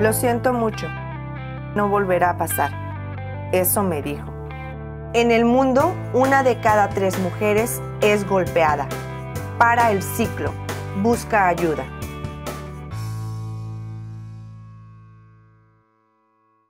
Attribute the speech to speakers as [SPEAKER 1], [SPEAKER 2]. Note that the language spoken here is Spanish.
[SPEAKER 1] Lo siento mucho. No volverá a pasar. Eso me dijo. En el mundo, una de cada tres mujeres es golpeada. Para el ciclo. Busca ayuda.